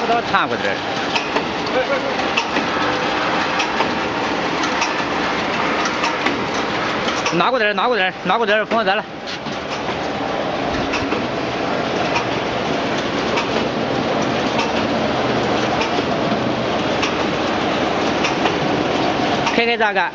我倒看过点儿，拿过点儿，拿过点儿，拿过点儿，这了。看看咋干。